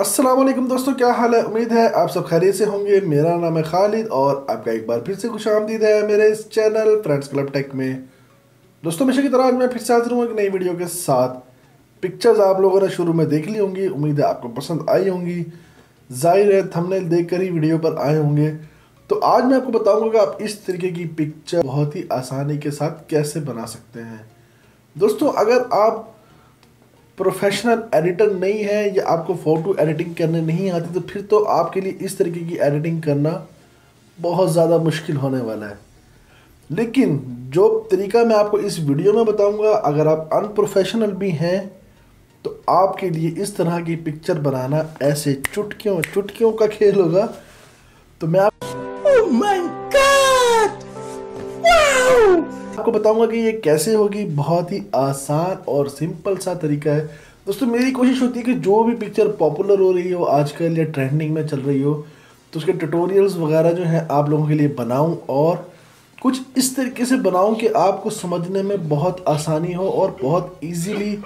वालेकुम दोस्तों, क्या हाल है? उम्मीद है आप सब खैरियत से होंगे। मेरा नाम है खालिद और आपका एक बार फिर से खुश आमदीद है मेरे इस चैनल फ्रेंड्स क्लब टेक में। दोस्तों हमेशा की तरह आज मैं फिर से हाजिर हूँ एक नई वीडियो के साथ। पिक्चर्स आप लोगों ने शुरू में देख ली होंगी, उम्मीद है आपको पसंद आई होंगी। ज़ाहिर है थंबनेल देख कर ही वीडियो पर आए होंगे। तो आज मैं आपको बताऊँगा कि आप इस तरीके की पिक्चर बहुत ही आसानी के साथ कैसे बना सकते हैं। दोस्तों, अगर आप प्रोफेशनल एडिटर नहीं है या आपको फ़ोटो एडिटिंग करने नहीं आती तो फिर तो आपके लिए इस तरीके की एडिटिंग करना बहुत ज़्यादा मुश्किल होने वाला है। लेकिन जो तरीका मैं आपको इस वीडियो में बताऊँगा, अगर आप अनप्रोफेशनल भी हैं तो आपके लिए इस तरह की पिक्चर बनाना ऐसे चुटकियों चुटकियों का खेल होगा। तो मैं आप आपको बताऊँगा कि ये कैसे होगी। बहुत ही आसान और सिंपल सा तरीका है। दोस्तों मेरी कोशिश होती है कि जो भी पिक्चर पॉपुलर हो रही हो आजकल या ट्रेंडिंग में चल रही हो तो उसके ट्यूटोरियल्स वगैरह जो हैं आप लोगों के लिए बनाऊँ और कुछ इस तरीके से बनाऊँ कि आपको समझने में बहुत आसानी हो और बहुत इजीली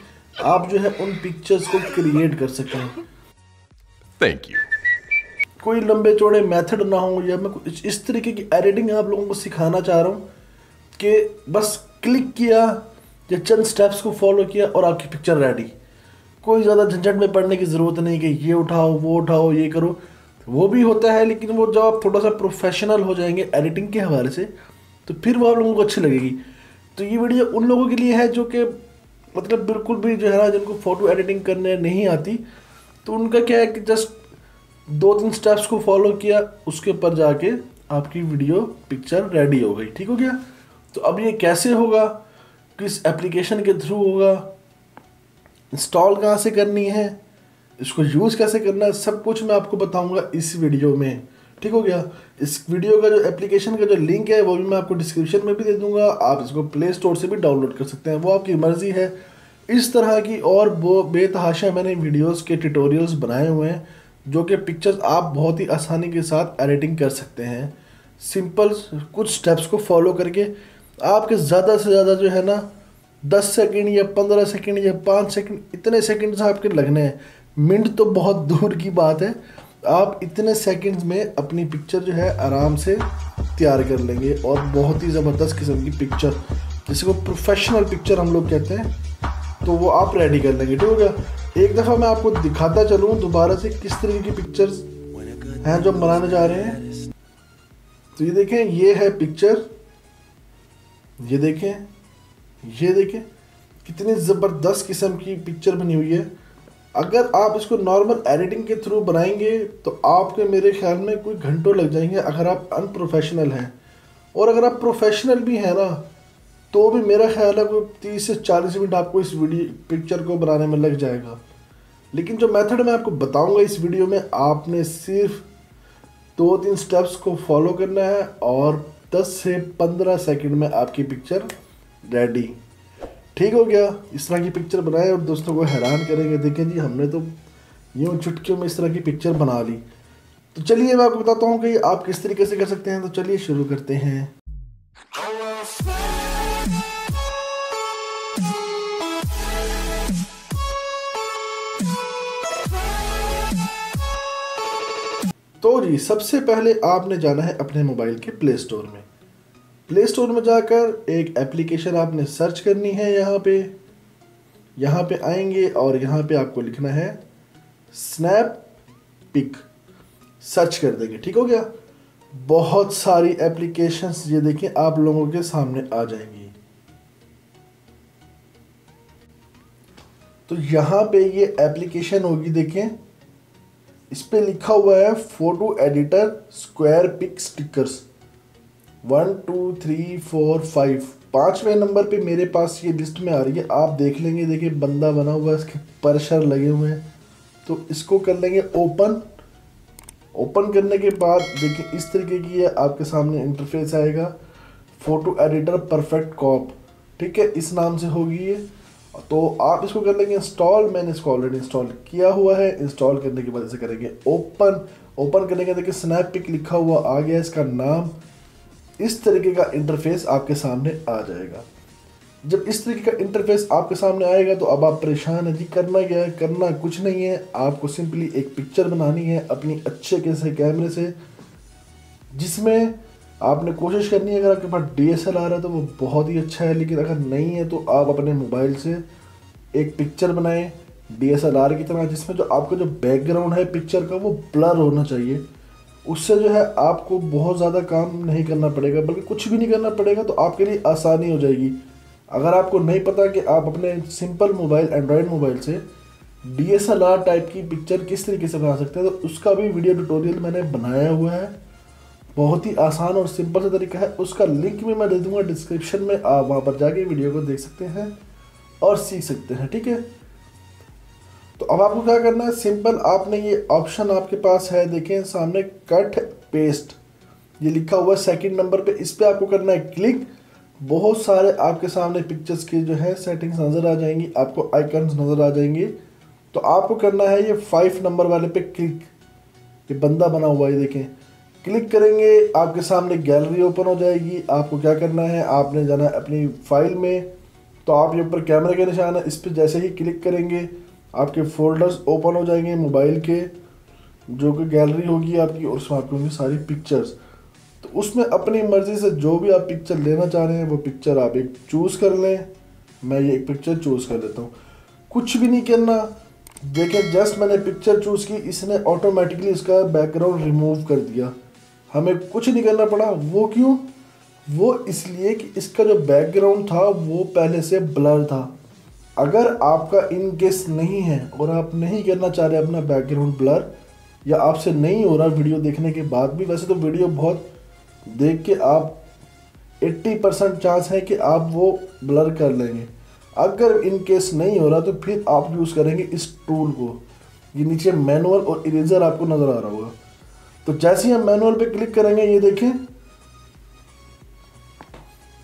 आप जो है उन पिक्चर्स को क्रिएट कर सकें। थैंक यू कोई लंबे चौड़े मेथड ना हो या मैं कुछ इस तरीके की एडिटिंग आप लोगों को सिखाना चाह रहा हूँ कि बस क्लिक किया, या चंद स्टेप्स को फॉलो किया और आपकी पिक्चर रेडी कोई ज़्यादा झंझट में पड़ने की ज़रूरत नहीं कि ये उठाओ, वो उठाओ, ये करो। वो भी होता है, लेकिन वो जब आप थोड़ा सा प्रोफेशनल हो जाएँगे एडिटिंग के हवाले से तो फिर वो आप लोगों को अच्छी लगेगी। तो ये वीडियो उन लोगों के लिए है जो कि मतलब बिल्कुल भी जो है ना, जिनको फ़ोटो एडिटिंग करने नहीं आती तो उनका क्या है कि जस्ट दो तीन स्टेप्स को फॉलो किया, उसके ऊपर जाके आपकी वीडियो पिक्चर रेडी हो गई। ठीक हो गया? तो अब ये कैसे होगा? किस एप्लीकेशन के थ्रू होगा? इंस्टॉल कहाँ से करनी है? इसको यूज़ कैसे करना है? सब कुछ मैं आपको बताऊँगा इस वीडियो में। ठीक हो गया? इस वीडियो का जो एप्लीकेशन का जो लिंक है, वो भी मैं आपको डिस्क्रिप्शन में भी दे दूँगा। आप इसको प्ले स्टोर से भी डाउनलोड कर सकते हैं। वो आपकी मर्ज़ी है। इस तरह की और वो बेतहाशा मैंने वीडियोस के ट्यूटोरियल्स बनाए हुए हैं, जो कि पिक्चर्स आप बहुत ही आसानी के साथ एडिटिंग कर सकते हैं। सिंपल कुछ स्टेप्स को फॉलो करके आपके ज़्यादा से ज़्यादा जो है ना, दस सेकंड या पंद्रह सेकंड या पाँच सेकंड, इतने सेकंड आपके लगने हैं। मिनट तो बहुत दूर की बात है। आप इतने सेकंड्स में अपनी पिक्चर जो है आराम से तैयार कर लेंगे और बहुत ही ज़बरदस्त किस्म की पिक्चर जिसे को प्रोफेशनल पिक्चर हम लोग कहते हैं तो वो आप रेडी कर लेंगे, ठीक हो गया? एक दफ़ा मैं आपको दिखाता चलूँ दोबारा से किस तरीके की पिक्चर्स हैं जो बनाने जा रहे हैं। तो ये देखें, ये है पिक्चर ये देखें ये देखें, कितनी ज़बरदस्त किस्म की पिक्चर बनी हुई है। अगर आप इसको नॉर्मल एडिटिंग के थ्रू बनाएँगे तो आपके मेरे ख्याल में कोई घंटों लग जाएँगे अगर आप अनप्रोफेशनल हैं। और अगर आप प्रोफेशनल भी हैं ना तो भी मेरा ख्याल है कोई तीस से चालीस मिनट आपको इस वीडियो पिक्चर को बनाने में लग जाएगा। लेकिन जो मेथड मैं आपको बताऊँगा इस वीडियो में, आपने सिर्फ़ दो तीन स्टेप्स को फॉलो करना है और 10 से 15 सेकंड में आपकी पिक्चर रेडी ठीक हो गया? इस तरह की पिक्चर बनाए और दोस्तों को हैरान करेंगे। देखें जी, हमने तो यूँ चुटकियों में इस तरह की पिक्चर बना ली। तो चलिए, मैं आपको बताता हूँ कि आप किस तरीके से कर सकते हैं। तो चलिए शुरू करते हैं। तो जी, सबसे पहले आपने जाना है अपने मोबाइल के प्ले स्टोर में। प्ले स्टोर में जाकर एक एप्लीकेशन आपने सर्च करनी है यहाँ पे। यहाँ पे आएँगे और यहाँ पे आपको लिखना है स्नैप पिक सर्च कर देंगे, ठीक हो गया? बहुत सारी एप्लीकेशंस ये देखें आप लोगों के सामने आ जाएँगी। तो यहाँ पे ये एप्लीकेशन होगी देखें इस पर लिखा हुआ है photo editor square pic stickers one two three four five पाँचवें नंबर पे मेरे पास ये लिस्ट में आ रही है। आप देख लेंगे, देखिए, बंदा बना हुआ है, इसके परशर लगे हुए हैं। तो इसको कर लेंगे ओपन ओपन करने के बाद, देखिए, इस तरीके की है आपके सामने इंटरफेस आएगा। फ़ोटो एडिटर परफेक्ट कॉप ठीक है, इस नाम से होगी ये। तो आप इसको कर लेंगे इंस्टॉल मैंने इसको ऑलरेडी इंस्टॉल किया हुआ है। इंस्टॉल करने के बाद इसे करेंगे ओपन ओपन करने के देखिए स्नैप पिक लिखा हुआ आ गया इसका नाम। इस तरीके का इंटरफेस आपके सामने आ जाएगा। जब इस तरीके का इंटरफेस आपके सामने आएगा तो अब आप परेशान हैं। जी, करना क्या है? करना कुछ नहीं है। आपको सिंपली एक पिक्चर बनानी है अपनी अच्छे कैसे कैमरे से, जिसमें आपने कोशिश करनी है, अगर आपके पास डी एस एल आर है तो वो बहुत ही अच्छा है, लेकिन अगर नहीं है तो आप अपने मोबाइल से एक पिक्चर बनाएँ डी एस एल आर की तरह, जिसमें जो आपका जो बैकग्राउंड है पिक्चर का, वो ब्लर होना चाहिए। उससे जो है आपको बहुत ज़्यादा काम नहीं करना पड़ेगा, बल्कि कुछ भी नहीं करना पड़ेगा तो आपके लिए आसानी हो जाएगी। अगर आपको नहीं पता कि आप अपने सिंपल मोबाइल एंड्रॉयड मोबाइल से D S L R type की पिक्चर किस तरीके से बना सकते हैं तो उसका भी वीडियो ट्यूटोरियल मैंने बनाया हुआ है। बहुत ही आसान और सिंपल सा तरीका है। उसका लिंक भी मैं दे दूँगा डिस्क्रिप्शन में। आप वहाँ पर जाके वीडियो को देख सकते हैं और सीख सकते हैं, ठीक है? तो अब आपको क्या करना है? सिंपल आपने ये ऑप्शन आपके पास है, देखें सामने कट पेस्ट ये लिखा हुआ है सेकेंड नंबर पे। इस पर आपको करना है क्लिक बहुत सारे आपके सामने पिक्चर्स की जो है सेटिंग्स नज़र आ जाएँगी। आपको आइकन्स नज़र आ जाएँगे। तो आपको करना है ये फाइव नंबर वाले पे क्लिक ये बंदा बना हुआ है देखें। क्लिक करेंगे, आपके सामने गैलरी ओपन हो जाएगी। आपको क्या करना है, आपने जाना है अपनी फ़ाइल में। तो आप ये ऊपर कैमरे के निशान है, इस पर जैसे ही क्लिक करेंगे, आपके फोल्डर्स ओपन हो जाएँगे मोबाइल के, जो कि गैलरी होगी आपकी और उसमें आपकी होंगी सारी पिक्चर्स। तो उसमें अपनी मर्ज़ी से जो भी आप पिक्चर लेना चाह रहे हैं, वो पिक्चर आप एक चूज़ कर लें। मैं ये एक पिक्चर चूज़ कर लेता हूँ। कुछ भी नहीं करना। देखिए, जस्ट मैंने पिक्चर चूज़ की, इसने ऑटोमेटिकली इसका बैकग्राउंड रिमूव कर दिया। हमें कुछ नहीं करना पड़ा। वो क्यों? वो इसलिए कि इसका जो बैकग्राउंड था, वो पहले से ब्लर था। अगर आपका इन केस नहीं है और आप नहीं करना चाह रहे अपना बैकग्राउंड ब्लर या आपसे नहीं हो रहा वीडियो देखने के बाद भी, वैसे तो वीडियो बहुत देख के आप 80 परसेंट चांस है कि आप वो ब्लर कर लेंगे। अगर इन केस नहीं हो रहा तो फिर आप यूज़ करेंगे इस टूल को। ये नीचे मैनुअल और इरेजर आपको नज़र आ रहा होगा। तो जैसे ही हम मैनुअल पे क्लिक करेंगे, ये देखें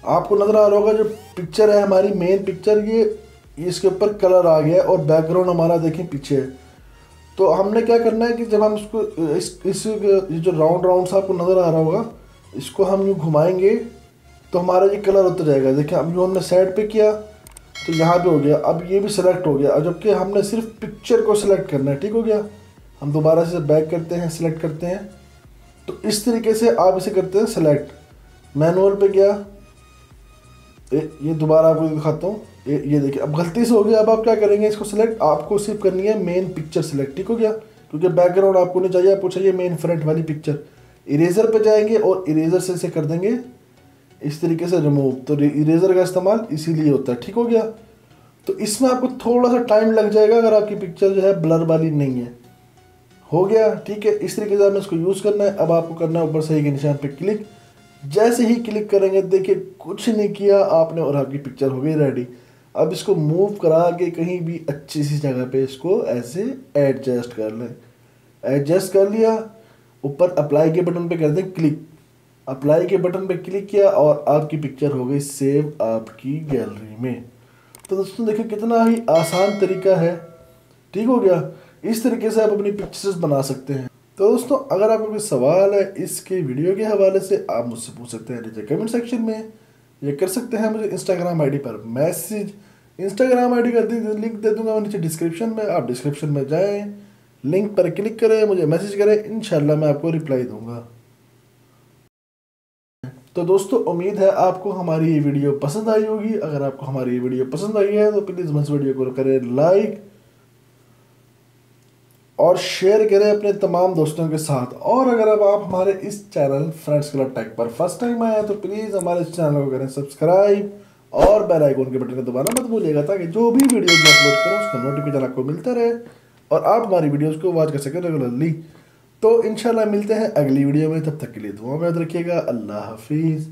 आपको नज़र आ रहा होगा, जो पिक्चर है हमारी मेन पिक्चर ये इसके ऊपर कलर आ गया और बैकग्राउंड हमारा देखें पीछे तो हमने क्या करना है कि जब हम इसको, इस इस जो राउंड राउंड सा आपको नज़र आ रहा होगा, इसको हम यूँ घुमाएँगे तो हमारा ये कलर उतर जाएगा। देखिए, अब यूँ हमने साइड पे किया तो यहाँ पे हो गया। अब ये भी सिलेक्ट हो गया। जबकि हमने सिर्फ़ पिक्चर को सिलेक्ट करना है, ठीक हो गया? हम दोबारा से बैक करते हैं सिलेक्ट करते हैं। तो इस तरीके से आप इसे करते हैं सेलेक्ट मैनुअल पे गया। ए, ये दोबारा आपको दिखाता हूँ। ये ये देखिए अब गलती से हो गया अब आप क्या करेंगे इसको सिलेक्ट आपको सिर्फ़ करनी है मेन पिक्चर सिलेक्ट ठीक हो गया? क्योंकि बैकग्राउंड आपको नहीं चाहिए आपको चाहिए मेन फ्रंट वाली पिक्चर इरेजर पे जाएँगे और इरेजर से इसे कर देंगे। इस तरीके से रिमूव तो इरेजर का इस्तेमाल इसीलिए होता है ठीक हो गया? तो इसमें आपको थोड़ा सा टाइम लग जाएगा अगर आपकी पिक्चर जो है ब्लर वाली नहीं है। हो गया, ठीक है, इस तरीके से हमें इसको यूज़ करना है। अब आपको करना है ऊपर सही के निशान पे क्लिक जैसे ही क्लिक करेंगे, देखिए, कुछ नहीं किया आपने और आपकी पिक्चर हो गई रेडी अब इसको मूव करा के कहीं भी अच्छी सी जगह पे इसको ऐसे एडजस्ट कर लें। एडजस्ट कर लिया, ऊपर अप्लाई के बटन पे कर दें क्लिक अप्लाई के बटन पे क्लिक किया और आपकी पिक्चर हो गई सेव आपकी गैलरी में। तो दोस्तों, देखिए, कितना ही आसान तरीका है। ठीक हो गया? इस तरीके से आप अपनी पिक्चर्स बना सकते हैं। तो दोस्तों, अगर आपको कोई सवाल है इसके वीडियो के हवाले से, आप मुझसे पूछ सकते हैं नीचे कमेंट सेक्शन में। या कर सकते हैं मुझे इंस्टाग्राम आईडी पर मैसेज। इंस्टाग्राम आईडी का लिंक दे दूँगा नीचे डिस्क्रिप्शन में। आप डिस्क्रिप्शन में जाएँ लिंक पर क्लिक करें, मुझे मैसेज करें इन मैं आपको रिप्लाई दूँगा। तो दोस्तों, उम्मीद है आपको हमारी ये वीडियो पसंद आई होगी। अगर आपको हमारी ये वीडियो पसंद आई है तो प्लीज़ इस वीडियो को करें लाइक और शेयर करें अपने तमाम दोस्तों के साथ। और अगर अब आप हमारे इस चैनल फ्रेंड्स क्लब टेक पर फ़र्स्ट टाइम आए तो प्लीज़ हमारे इस चैनल को करें सब्सक्राइब और बेल आइकन के बटन को दबाना मत भूलिएगा, ताकि जो भी वीडियो मैं अपलोड करूँ, उसका नोटिफिकेशन आपको मिलता रहे और आप हमारी वीडियोज़ को वॉच कर सकें रेगुलरली तो इनशाला मिलते हैं अगली वीडियो में। तब तक के लिए दुआ में याद रखिएगा। अल्लाह हाफिज़।